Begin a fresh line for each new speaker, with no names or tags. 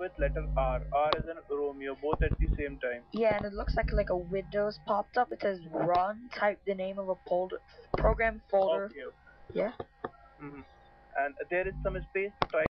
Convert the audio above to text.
with letter R. R is in Romeo, both at the same time.
Yeah, and it looks like like a Windows popped up. It says run. Type the name of a folder, program folder.
Okay.
Yeah.
hmm And there is some space to type